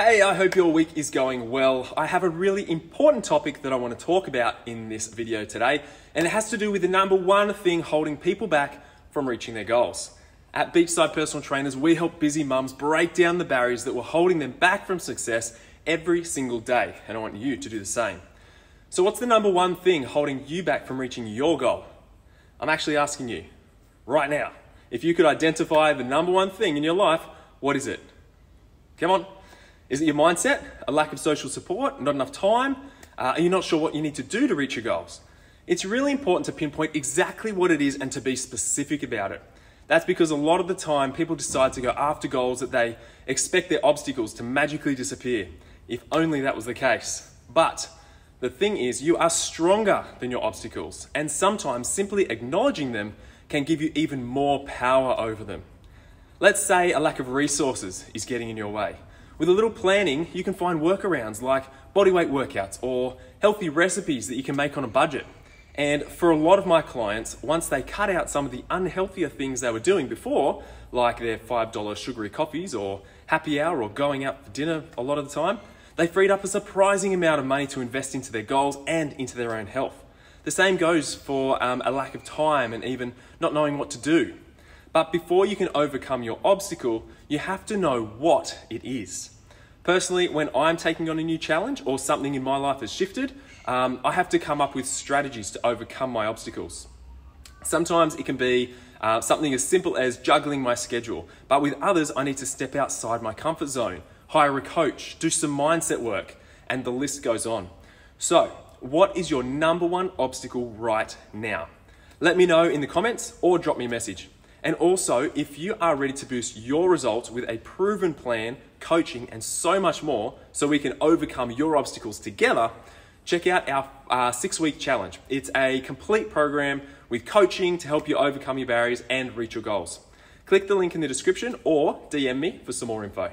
Hey, I hope your week is going well. I have a really important topic that I want to talk about in this video today, and it has to do with the number one thing holding people back from reaching their goals. At Beachside Personal Trainers, we help busy mums break down the barriers that were holding them back from success every single day, and I want you to do the same. So, what's the number one thing holding you back from reaching your goal? I'm actually asking you right now. If you could identify the number one thing in your life, what is it? Come on. Is it your mindset? A lack of social support? Not enough time? Uh, are you not sure what you need to do to reach your goals? It's really important to pinpoint exactly what it is and to be specific about it. That's because a lot of the time people decide to go after goals that they expect their obstacles to magically disappear. If only that was the case. But the thing is, you are stronger than your obstacles, and sometimes simply acknowledging them can give you even more power over them. Let's say a lack of resources is getting in your way. With a little planning, you can find workarounds like bodyweight workouts or healthy recipes that you can make on a budget. And for a lot of my clients, once they cut out some of the unhealthier things they were doing before, like their $5 sugary coffees or happy hour or going out for dinner a lot of the time, they freed up a surprising amount of money to invest into their goals and into their own health. The same goes for um, a lack of time and even not knowing what to do. But before you can overcome your obstacle, you have to know what it is. Personally, when I'm taking on a new challenge or something in my life has shifted, um, I have to come up with strategies to overcome my obstacles. Sometimes it can be uh, something as simple as juggling my schedule, but with others, I need to step outside my comfort zone, hire a coach, do some mindset work, and the list goes on. So, what is your number one obstacle right now? Let me know in the comments or drop me a message. And also, if you are ready to boost your results with a proven plan, coaching, and so much more, so we can overcome your obstacles together, check out our uh, six week challenge. It's a complete program with coaching to help you overcome your barriers and reach your goals. Click the link in the description or DM me for some more info.